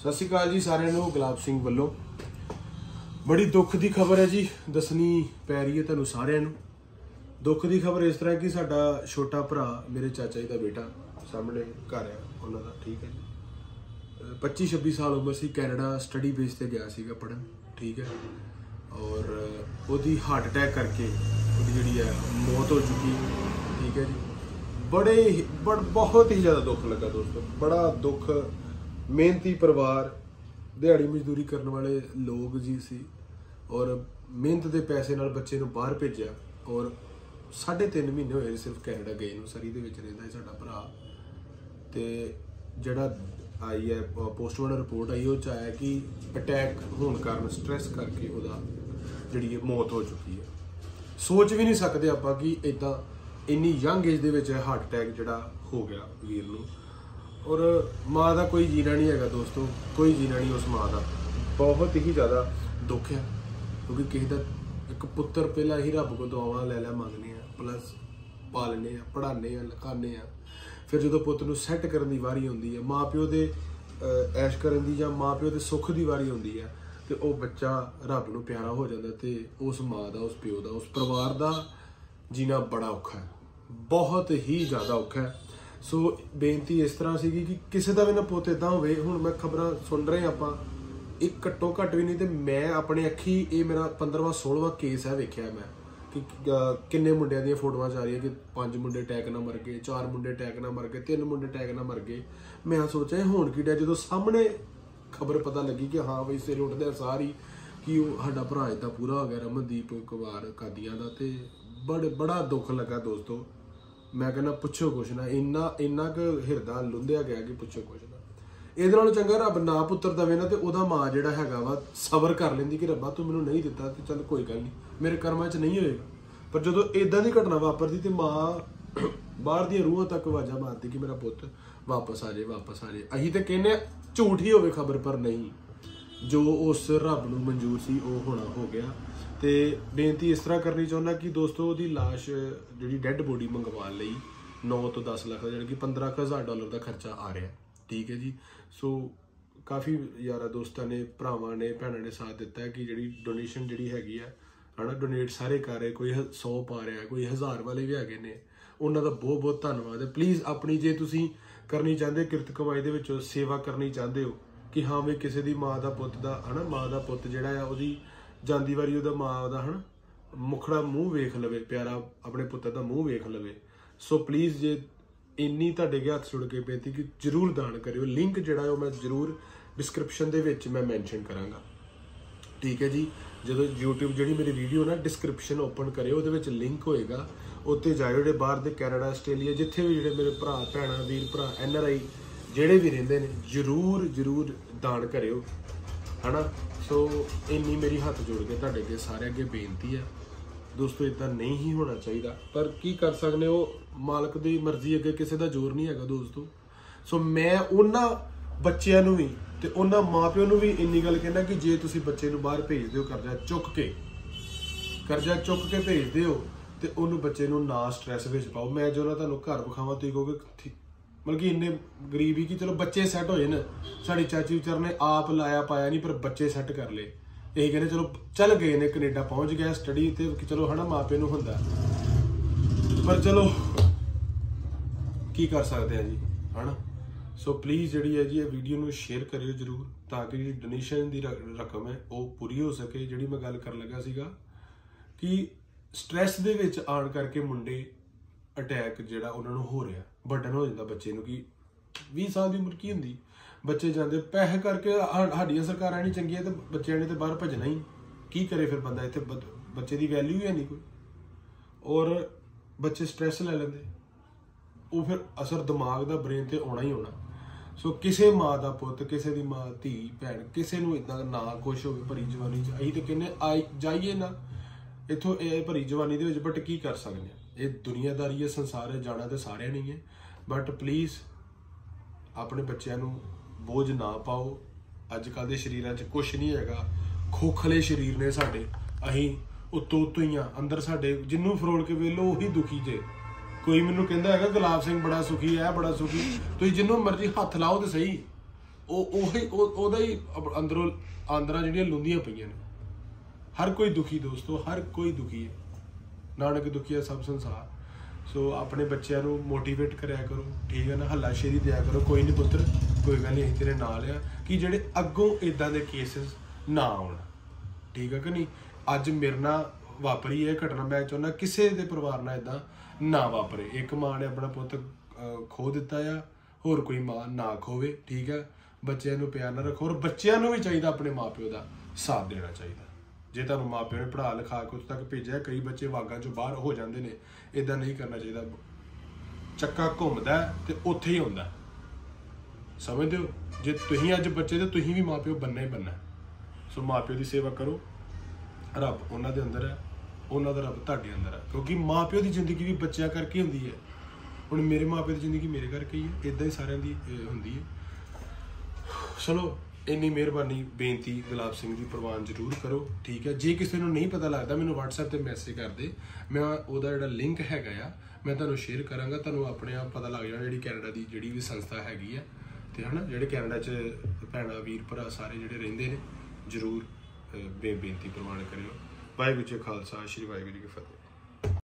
ਸਤਿ ਸ਼੍ਰੀ ਅਕਾਲ ਜੀ ਸਾਰਿਆਂ ਨੂੰ, ਗੁਲਾਬ ਸਿੰਘ ਵੱਲੋਂ। ਬੜੀ ਦੁੱਖ ਦੀ ਖਬਰ ਹੈ ਜੀ, ਦੱਸਣੀ ਪੈ ਰਹੀ ਹੈ ਤੁਹਾਨੂੰ ਸਾਰਿਆਂ ਨੂੰ। ਦੁੱਖ ਦੀ ਖਬਰ ਇਸ ਤਰ੍ਹਾਂ ਕਿ ਸਾਡਾ ਛੋਟਾ ਭਰਾ ਮੇਰੇ ਚਾਚਾ ਜੀ ਦਾ ਬੇਟਾ ਸਾਹਮਣੇ ਘਰ ਹੈ, ਉਹਨਾਂ ਦਾ, ਠੀਕ ਹੈ ਜੀ। 25 26 ਸਾਲ ਉਮਰ ਸੀ, ਕੈਨੇਡਾ ਸਟੱਡੀ ਬੇਸ ਤੇ ਗਿਆ ਸੀਗਾ ਪੜਨ ਠੀਕ ਹੈ। ਔਰ ਉਹਦੀ ਹਾਰਟ ਅਟੈਕ ਕਰਕੇ ਉਹਦੀ ਜਿਹੜੀ ਹੈ ਮੌਤ ਹੋ ਚੁੱਕੀ, ਠੀਕ ਹੈ ਜੀ। ਬੜੇ ਹੀ- ਬੜ, ਬਹੁਤ ਹੀ ਜ਼ਿਆਦਾ ਦੁੱਖ ਲੱਗਾ ਦੋਸਤੋ, ਬੜਾ ਦੁੱਖ ਮਿਹਨਤੀ ਪਰਿਵਾਰ, ਦਿਹਾੜੀ ਮਜ਼ਦੂਰੀ ਕਰਨ ਵਾਲੇ ਲੋਕ ਜੀ ਸੀ ਔਰ ਮਿਹਨਤ ਦੇ ਪੈਸੇ ਨਾਲ ਬੱਚੇ ਨੂੰ ਬਾਹਰ ਭੇਜਿਆ ਔਰ ਸਾਢੇ ਤਿੰਨ ਮਹੀਨੇ ਹੋਏ ਸਿਰਫ ਕੈਨੇਡਾ ਗਏ ਨੂੰ, ਸਰੀ ਦੇ ਵਿੱਚ ਰਹਿੰਦਾ ਹੈ ਸਾਡਾ ਭਰਾ। ਤੇ ਜਿਹੜਾ ਆਈ ਹੈ ਪੋਸਟਮਾਰਟਮ ਰਿਪੋਰਟ ਆਈ, ਉਹ ਚ ਆਇਆ ਕਿ ਅਟੈਕ ਹੋਣ ਕਾਰਨ ਸਟ੍ਰੈਸ ਕਰਕੇ ਉਹਦਾ ਜਿਹੜੀ ਹੈ ਮੌਤ ਹੋ ਚੁੱਕੀ ਹੈ। ਸੋਚ ਵੀ ਨਹੀਂ ਸਕਦੇ ਆਪਾਂ ਕਿ ਇਦਾਂ ਇੰਨੀ ਯੰਗ ਏਜ ਦੇ ਵਿੱਚ ਹਾਰਟ ਅਟੈਕ ਜਿਹੜਾ ਹੋ ਗਿਆ ਵੀਰ ਨੂੰ। ਔਰ ਮਾਂ ਦਾ ਕੋਈ ਜੀਣਾ ਨਹੀਂ ਹੈਗਾ ਦੋਸਤੋ, ਕੋਈ ਜੀਣਾ ਨਹੀਂ ਉਸ ਮਾਂ ਦਾ। ਬਹੁਤ ਹੀ ਜ਼ਿਆਦਾ ਦੁੱਖ ਹੈ, ਕਿਉਂਕਿ ਕਿਸੇ ਦਾ ਇੱਕ ਪੁੱਤਰ ਪਹਿਲਾਂ ਹੀ ਰੱਬ ਕੋਲ ਦੁਆਵਾਂ ਲੈ ਲੈ ਮੰਗਨੇ ਆ ਪਲੱਸ ਪਾਲਨੇ ਆ ਪੜਾਉਂਦੇ ਆ, ਲਿਖਾਉਂਦੇ ਆ। ਫਿਰ ਜਦੋਂ ਪੁੱਤ ਨੂੰ ਸੈੱਟ ਕਰਨ ਦੀ ਵਾਰੀ ਆਉਂਦੀ ਹੈ, ਮਾਪਿਓ ਦੇ ਐਸ਼ ਕਰਨ ਦੀ ਜਾਂ ਮਾਪਿਓ ਦੇ ਸੁੱਖ ਦੀ ਵਾਰੀ ਆਉਂਦੀ ਹੈ, ਤੇ ਉਹ ਬੱਚਾ ਰੱਬ ਨੂੰ ਪਿਆਰਾ ਹੋ ਜਾਂਦਾ ਤੇ ਉਸ ਮਾਂ ਦਾ, ਉਸ ਪਿਓ ਦਾ, ਉਸ ਪਰਿਵਾਰ ਦਾ ਜੀਣਾ ਬੜਾ ਔਖਾ ਹੈ। ਬਹੁਤ ਹੀ ਜ਼ਿਆਦਾ ਔਖਾ ਹੈ। ਸੋ ਬੇਨਤੀ ਇਸ ਤਰ੍ਹਾਂ ਸੀਗੀ ਕਿ ਕਿਸੇ ਦਾ ਵੀ ਨਾ ਪੁੱਤ ਇਦਾਂ ਹੋਵੇ, ਹੁਣ ਮੈਂ ਖਬਰਾਂ ਸੁਣ ਰਹੇ ਆਪਾਂ ਇੱਕ ਘੱਟੋ ਘੱਟ ਵੀ ਨਹੀਂ ਤੇ ਮੈਂ ਆਪਣੇ ਅੱਖੀ ਇਹ ਮੇਰਾ 15ਵਾਂ 16ਵਾਂ ਕੇਸ ਹੈ ਵੇਖਿਆ ਮੈਂ, ਕਿ ਕਿੰਨੇ ਮੁੰਡਿਆਂ ਦੀਆਂ ਫੋਟੋਆਂ ਜਾ ਰਹੀਆਂ ਕਿ ਪੰਜ ਮੁੰਡੇ ਅਟੈਕ ਨਾਲ ਮਰ ਗਏ, ਚਾਰ ਮੁੰਡੇ ਅਟੈਕ ਨਾਲ ਮਰ ਗਏ, ਤਿੰਨ ਮੁੰਡੇ ਅਟੈਕ ਨਾਲ ਮਰ ਗਏ। ਮੈਂ ਸੋਚਿਆ, ਇਹ ਹੋਣ ਕੀ ਡਿਆ ਜਦੋਂ ਸਾਹਮਣੇ ਖਬਰ ਪਤਾ ਲੱਗੀ ਕਿ ਹਾਂ ਬਈ ਸਿਰ ਉੱਠਦੇ ਸਾਰੀ, ਕਿ ਉਹ ਸਾਡਾ ਭਰਾ ਇਦਾਂ ਪੂਰਾ ਹੋ ਗਿਆ ਰਮਨਦੀਪ ਕੁਮਾਰ ਕਾਦੀਆਂ ਦਾ ਤੇ ਬੜ, ਬੜਾ ਦੁੱਖ ਲੱਗਾ ਦੋਸਤੋ। ਮੈਂ ਕਹਿੰਦਾ ਪੁੱਛੋ ਕੁਛ ਨਾ, ਇੰਨਾ ਇੰਨਾ ਕੁ ਹਿਰਦਾ ਲੁੰਦਿਆ ਗਿਆ ਕਿ ਪੁੱਛੋ ਕੁਛ ਨਾ। ਇਹਦੇ ਨਾਲੋਂ ਚੰਗਾ ਰੱਬ ਨਾ ਪੁੱਤਰ ਦਵੇ ਨਾ ਤੇ ਉਹਦਾ ਮਾਂ ਜਿਹੜਾ ਹੈਗਾ ਵਾ ਸਬਰ ਕਰ ਲੈਂਦੀ ਕਿ ਰੱਬਾ ਤੂੰ ਮੈਨੂੰ ਨਹੀਂ ਦਿੱਤਾ ਤੇ ਚੱਲ ਕੋਈ ਗੱਲ ਨਹੀਂ, ਮੇਰੇ ਕਰਮਾਂ 'ਚ ਨਹੀਂ ਹੋਏਗਾ। ਪਰ ਜਦੋਂ ਇਦਾਂ ਦੀ ਘਟਨਾ ਵਾਪਰਦੀ ਤੇ ਮਾਂ ਬਾਹਰ ਦੀਆਂ ਰੂਹਾਂ ਤੱਕ ਆਵਾਜ਼ਾਂ ਮਾਰਦੀ ਕਿ ਮੇਰਾ ਪੁੱਤ ਵਾਪਸ ਆ ਜਾਏ ਵਾਪਸ ਆ ਜਾਏ ਅਸੀਂ ਤੇ ਕਹਿੰਨੇ ਝੂਠ ਹੀ ਹੋਵੇ ਖਬਰ ਪਰ ਨਹੀਂ। ਜੋ ਉਸ ਰੱਬ ਨੂੰ ਮਨਜ਼ੂਰ ਸੀ, ਉਹ ਹੋਣਾ ਹੋ ਗਿਆ। ਤੇ ਬੇਨਤੀ ਇਸ ਤਰ੍ਹਾਂ ਕਰਨੀ ਚਾਹੁੰਦਾ ਕਿ ਦੋਸਤੋ ਉਹਦੀ লাশ ਜਿਹੜੀ ਡੈੱਡ ਬੋਡੀ ਮੰਗਵਾਉਣ ਲਈ 9 ਤੋਂ 10 ਲੱਖ ਦਾ, ਜਾਣੀ ਕਿ 15000 ਡਾਲਰ ਦਾ ਖਰਚਾ ਆ ਰਿਹਾ। ਠੀਕ ਹੈ ਜੀ? ਸੋ ਕਾਫੀ ਯਾਰਾ ਦੋਸਤਾਂ ਨੇ, ਭਰਾਵਾਂ ਨੇ, ਭੈਣਾਂ ਨੇ ਸਾਥ ਦਿੱਤਾ ਕਿ ਜਿਹੜੀ ਡੋਨੇਸ਼ਨ ਜਿਹੜੀ ਹੈਗੀ ਆ, ਹਨਾ ਡੋਨੇਟ ਸਾਰੇ ਕਰ ਰਹੇ, ਕੋਈ 100 ਪਾ ਰਿਹਾ, ਕੋਈ 1000 ਵਾਲੇ ਵੀ ਹੈਗੇ ਨੇ। ਉਹਨਾਂ ਦਾ ਬਹੁਤ ਬਹੁਤ ਧੰਨਵਾਦ। ਹੈ ਪਲੀਜ਼ ਆਪਣੀ ਜੇ ਤੁਸੀਂ ਕਰਨੀ ਚਾਹੁੰਦੇ, ਕਿਰਤ ਕਮਾਈ ਦੇ ਵਿੱਚ ਸੇਵਾ ਕਰਨੀ ਚਾਹੁੰਦੇ ਹੋ, ਕਿ ਹਾਂ ਵੀ ਕਿਸੇ ਦੀ ਮਾਂ ਦਾ ਪੁੱਤ ਦਾ, ਹਨਾ, ਮਾਂ ਦਾ ਪੁੱਤ ਜਿਹੜਾ ਆ, ਉਹਦੀ ਜਾਂਦੀ ਵਾਰੀ ਉਹਦਾ ਮਾਂ ਦਾ ਹਨਾ, ਮੁਖੜਾ ਮੂੰਹ ਵੇਖ ਲਵੇ, ਪਿਆਰਾ ਆਪਣੇ ਪੁੱਤਰ ਦਾ ਮੂੰਹ ਵੇਖ ਲਵੇ। ਸੋ ਪਲੀਜ਼ ਜੇ ਇੰਨੀ ਤੁਹਾਡੇ ਅੱਗੇ ਹੱਥ ਜੁੜ ਕੇ ਬੇਨਤੀ ਕਿ ਜਰੂਰ ਦਾਨ ਕਰਿਓ। ਲਿੰਕ ਜਿਹੜਾ ਉਹ ਮੈਂ ਜਰੂਰ ਡਿਸਕ੍ਰਿਪਸ਼ਨ ਦੇ ਵਿੱਚ ਮੈਂ ਮੈਂਸ਼ਨ ਕਰਾਂਗਾ। ਠੀਕ ਹੈ ਜੀ? ਜਦੋਂ YouTube ਜਿਹੜੀ ਮੇਰੀ ਵੀਡੀਓ ਨਾ ਡਿਸਕ੍ਰਿਪਸ਼ਨ ਓਪਨ ਕਰਿਓ ਉਹਦੇ ਵਿੱਚ ਲਿੰਕ ਹੋਏਗਾ। ਉੱਤੇ ਜਾਇਓ ਜਿਹੜੇ ਬਾਹਰ ਦੇ ਕੈਨੇਡਾ, ਆਸਟ੍ਰੇਲੀਆ, ਜਿੱਥੇ ਵੀ ਜਿਹੜੇ ਮੇਰੇ ਭਰਾ, ਭੈਣਾਂ, ਵੀਰ, ਭਰਾ ਐਨ ਆਰ ਆਈ ਜਿਹੜੇ ਵੀ ਰਹਿੰਦੇ ਨੇ, ਜਰੂਰ ਜਰੂਰ ਦਾਨ ਕਰਿਓ। ਹਨਾ? ਸੋ ਇੰਨੀ ਮੇਰੀ ਹੱਥ ਜੋੜ ਕੇ ਤੁਹਾਡੇ ਅੱਗੇ ਸਾਰੇ ਅੱਗੇ ਬੇਨਤੀ ਹੈ ਦੋਸਤੋ ਇਦਾਂ ਨਹੀਂ ਹੀ ਹੋਣਾ ਚਾਹੀਦਾ। ਪਰ ਕੀ ਕਰ ਸਕਦੇ ਹੋ? ਮਾਲਕ ਦੀ ਮਰਜ਼ੀ ਅੱਗੇ ਕਿਸੇ ਦਾ ਜ਼ੋਰ ਨਹੀਂ ਹੈਗਾ ਦੋਸਤੋ। ਸੋ ਮੈਂ ਉਹਨਾਂ ਬੱਚਿਆਂ ਨੂੰ ਵੀ ਤੇ ਉਹਨਾਂ ਮਾਪਿਆਂ ਨੂੰ ਵੀ ਇੰਨੀ ਗੱਲ ਕਹਿਣਾ ਕਿ ਜੇ ਤੁਸੀਂ ਬੱਚੇ ਨੂੰ ਬਾਹਰ ਭੇਜ ਦਿਓ ਕਰਜ਼ਾ ਚੁੱਕ ਕੇ, ਕਰਜ਼ਾ ਚੁੱਕ ਕੇ ਭੇਜ ਦਿਓ ਤੇ ਉਹਨੂੰ ਬੱਚੇ ਨੂੰ ਨਾ ਸਟ੍ਰੈਸ ਵਿੱਚ ਪਾਓ। ਮੈਂ ਜੋ ਤੁਹਾਨੂੰ ਘਰ ਵਿਖਾਵਾਂ, ਤੁਸੀਂ ਕਹੋਗੇ ਮਤਲਬ ਕਿ ਇੰਨੇ ਗਰੀਬੀ ਕਿ ਚਲੋ ਬੱਚੇ ਸੈੱਟ ਹੋਏ ਨੇ। ਸਾਡੀ ਚਾਚੀ ਵਿਚਾਰ ਨੇ ਆਪ ਲਾਇਆ ਪਾਇਆ ਨਹੀਂ ਪਰ ਬੱਚੇ ਸੈੱਟ ਕਰ ਲਏ। ਇਹੀ ਕਹਿੰਦੇ, ਚਲੋ ਚੱਲ ਗਏ ਨੇ, ਕੈਨੇਡਾ ਪਹੁੰਚ ਗਿਆ ਸਟੱਡੀ ਤੇ ਕਿ ਚਲੋ ਹਨਾ ਮਾਪੇ ਨੂੰ ਹੁੰਦਾ। ਪਰ ਚਲੋ ਕੀ ਕਰ ਸਕਦੇ ਆ ਜੀ, ਹਨਾ? ਸੋ ਪਲੀਜ਼ ਜਿਹੜੀ ਹੈ ਜੀ, ਇਹ ਵੀਡੀਓ ਨੂੰ ਸ਼ੇਅਰ ਕਰਿਓ ਜਰੂਰ, ਤਾਂ ਕਿ ਜਿਹੜੀ ਡੋਨੇਸ਼ਨ ਦੀ ਰਕਮ ਹੈ, ਉਹ ਪੂਰੀ ਹੋ ਸਕੇ। ਜਿਹੜੀ ਮੈਂ ਗੱਲ ਕਰਨ ਲੱਗਾ ਸੀਗਾ ਕਿ ਸਟ੍ਰੈਸ ਦੇ ਵਿੱਚ ਆਣ ਕਰਕੇ ਮੁੰਡੇ ਅਟੈਕ ਜਿਹੜਾ ਉਹਨਾਂ ਨੂੰ ਹੋ ਰਿਹਾ। ਬਰਡਨ ਹੋ ਜਾਂਦਾ ਬੱਚੇ ਨੂੰ ਕਿ 20 ਸਾਲ ਦੀ ਉਮਰ ਕੀ ਹੁੰਦੀ? ਬੱਚੇ ਜਾਂਦੇ, ਪੈਸੇ ਕਰਕੇ ਸਾਡੀਆਂ ਸਰਕਾਰਾਂ ਨਹੀਂ ਚੰਗੀਆਂ ਤੇ ਬੱਚਿਆਂ ਨੇ ਤੇ ਬਾਹਰ ਭੱਜਣਾ ਹੀ। ਕੀ ਕਰੇ ਫਿਰ ਬੰਦਾ? ਇੱਥੇ ਬੱਚੇ ਦੀ ਵੈਲਿਊ ਹੀ ਨਹੀਂ ਕੋਈ। ਔਰ ਬੱਚੇ ਸਟ੍ਰੈਸ ਲੈ ਲੈਂਦੇ। ਉਹ ਫਿਰ ਅਸਰ ਦਿਮਾਗ ਦਾ ਬ੍ਰੇਨ ਤੇ ਆਉਣਾ ਹੀ ਆਉਣਾ। ਸੋ ਕਿਸੇ ਮਾਂ ਦਾ ਪੁੱਤ, ਕਿਸੇ ਦੀ ਮਾਂ, ਧੀ, ਭੈਣ ਕਿਸੇ ਨੂੰ ਇਦਾਂ ਨਾ ਖੁਸ਼ ਹੋਵੇ, ਭਰੀ ਜਵਾਨੀ ਚ, ਅਸੀਂ ਤੇ ਕਹਿੰਨੇ ਆਈ, ਜਾਈਏ ਨਾ। ਇਥੋਂ ਇਹ ਭਰੀ ਜਵਾਨੀ ਦੇ ਵਿੱਚ ਬਟ ਕੀ ਕਰ ਸਕਦੇ ਆ ਇਹ ਦੁਨੀਆਦਾਰੀ ਹੈ ਸੰਸਾਰ ਹੈ ਜਾਣਾ ਤੇ ਸਾਰਿਆਂ ਨਹੀਂ ਹੈ ਬਟ ਪਲੀਜ਼ ਆਪਣੇ ਬੱਚਿਆਂ ਨੂੰ ਬੋਝ ਨਾ ਪਾਓ। ਅੱਜ ਕੱਲ ਦੇ ਸ਼ਰੀਰਾਂ 'ਚ ਕੁਝ ਨਹੀਂ ਹੈਗਾ। ਖੋਖਲੇ ਸ਼ਰੀਰ ਨੇ ਸਾਡੇ। ਅਸੀਂ ਉਤੋਂ ਉਤੋਂ ਹੀ ਆ ਅੰਦਰ ਸਾਡੇ ਜਿੰਨੂੰ ਫਰੋਲ ਕੇ ਵੇਲੋ ਉਹੀ ਦੁਖੀ ਜੇ। ਕੋਈ ਮੈਨੂੰ ਕਹਿੰਦਾ ਹੈਗਾ, ਗੁਲਾਬ ਸਿੰਘ ਬੜਾ ਸੁਖੀ ਹੈ ਬੜਾ ਸੁਖੀ। ਤੁਸੀਂ ਜਿੰਨੂੰ ਮਰਜ਼ੀ ਹੱਥ ਲਾਓ ਤੇ ਸਹੀ। ਉਹ ਉਹੀ, ਉਹ- ਉਹਦਾ ਹੀ ਅੰਦਰੋਂ ਆਂਦਰਾਂ ਜਿਹੜੀਆਂ ਲੁੰਦੀਆਂ ਪਈਆਂ ਨੇ। ਹਰ ਕੋਈ ਦੁਖੀ ਦੋਸਤੋ ਹਰ ਕੋਈ ਦੁਖੀ ਹੈ। ਨਾਨਕ ਦੁਖੀਆ ਸਭ ਸੰਸਾਰ। ਸੋ ਆਪਣੇ ਬੱਚਿਆਂ ਨੂੰ ਮੋਟੀਵੇਟ ਕਰਿਆ ਕਰੋ ਠੀਕ ਹੈ ਨਾ? ਹੱਲਾ ਸ਼ੇਰੀ ਦਿਆ ਕਰੋ ਕੋਈ ਨਹੀਂ ਪੁੱਤਰ ਕੋਈ ਗੱਲ ਨਹੀਂ ਅਸੀਂ ਤੇਰੇ ਨਾਲ ਆ ਕਿ ਜਿਹੜੇ ਅੱਗੋਂ ਇਦਾਂ ਦੇ ਕੇਸਿਸ ਨਾ ਆਉਣ। ਠੀਕ ਹੈ ਕਿ ਨਹੀਂ? ਅੱਜ ਮੇਰੇ ਨਾਲ ਵਾਪਰੀ ਇਹ ਘਟਨਾ ਮੈਂ ਚਾਹੁੰਦਾ ਕਿਸੇ ਦੇ ਪਰਿਵਾਰ ਨਾਲ ਇਦਾਂ ਨਾ ਵਾਪਰੇ। ਇੱਕ ਮਾਂ ਨੇ ਆਪਣਾ ਪੁੱਤ ਅਹ, ਖੋ ਦਿੱਤਾ ਆ ਹੋਰ ਕੋਈ ਮਾਂ ਨਾ ਖੋਵੇ ਠੀਕ ਹੈ? ਬੱਚਿਆਂ ਨੂੰ ਪਿਆਰ ਨਾਲ ਰੱਖੋ ਔਰ ਬੱਚਿਆਂ ਨੂੰ ਵੀ ਚਾਹੀਦਾ ਆਪਣੇ ਮਾਪਿਓ ਦਾ ਸਾਥ ਦੇਣਾ ਚਾਹੀਦਾ। ਜੇ ਤੁਹਾਨੂੰ ਮਾਪਿਓ ਨੇ ਪੜ੍ਹਾ ਲਿਖਾ ਕੇ ਉੱਥੇ ਤੱਕ ਭੇਜਿਆ ਕਈ ਬੱਚੇ ਵਾਗਾਂ ਚੋਂ ਬਾਹਰ ਹੋ ਜਾਂਦੇ ਨੇ ਇਦਾਂ ਨਹੀਂ ਕਰਨਾ ਚਾਹੀਦਾ। ਚੱਕਾ ਘੁੰਮਦਾ ਹੈ ਤੇ ਉੱਥੇ ਹੀ ਹੁੰਦਾ ਸਮਝਦੇ ਹੋ? ਜੇ ਤੁਸੀਂ ਅੱਜ ਬੱਚੇ ਤੇ ਤੁਸੀਂ ਵੀ ਮਾਪਿਓ ਬੰਨਾ ਹੀ ਬੰਨਾ ਹੈ। ਸੋ ਮਾਪਿਓ ਦੀ ਸੇਵਾ ਕਰੋ। ਰੱਬ ਉਹਨਾਂ ਦੇ ਅੰਦਰ ਹੈ, ਉਹਨਾਂ ਦਾ ਰੱਬ ਤੁਹਾਡੇ ਅੰਦਰ ਹੈ। ਕਿਉਂਕਿ ਮਾਪਿਓ ਦੀ ਜ਼ਿੰਦਗੀ ਵੀ ਬੱਚਿਆਂ ਕਰਕੇ ਹੁੰਦੀ ਹੈ। ਹੁਣ ਮੇਰੇ ਮਾਪਿਓ ਦੀ ਜ਼ਿੰਦਗੀ ਮੇਰੇ ਕਰਕੇ ਹੀ ਹੈ ਇਦਾਂ ਹੀ ਸਾਰਿਆਂ ਦੀ ਹੁੰਦੀ ਹੈ। ਚਲੋ ਇੰਨੀ ਮਿਹਰਬਾਨੀ, ਬੇਨਤੀ ਗੁਲਾਬ ਸਿੰਘ ਜੀ, ਪ੍ਰਵਾਨ ਜ਼ਰੂਰ ਕਰੋ, ਠੀਕ ਹੈ? ਜੇ ਕਿਸੇ ਨੂੰ ਨਹੀਂ ਪਤਾ ਲੱਗਦਾ, ਮੈਨੂੰ WhatsApp ਤੇ ਮੈਸੇਜ ਕਰ ਦੇ। ਮੈਂ ਉਹਦਾ ਜਿਹੜਾ ਲਿੰਕ ਹੈਗਾ ਆ, ਮੈਂ ਤੁਹਾਨੂੰ ਸ਼ੇਅਰ ਕਰਾਂਗਾ, ਤੁਹਾਨੂੰ ਆਪਣੇ ਆਪ ਪਤਾ ਲੱਗ ਜਾਣਾ ਜਿਹੜੀ ਕੈਨੇਡਾ ਦੀ ਜਿਹੜੀ ਵੀ ਸੰਸਥਾ ਹੈਗੀ ਆ। ਤੇ ਹਨਾ, ਜਿਹੜੇ ਕੈਨੇਡਾ 'ਚ ਭੈਣਾਂ, ਵੀਰ, ਭਰਾ ਸਾਰੇ ਜਿਹੜੇ ਰਹਿੰਦੇ ਨੇ, ਜ਼ਰੂਰ ਬੇ ਬੇਨਤੀ ਪ੍ਰਵਾਨ ਕਰਿਓ। ਵਾਹਿਗੁਰੂ ਜੀ ਖਾਲਸਾ, ਸ੍ਰੀ ਵਾਹਿਗੁਰੂ ਜੀ ਕੀ ਫਤਿਹ।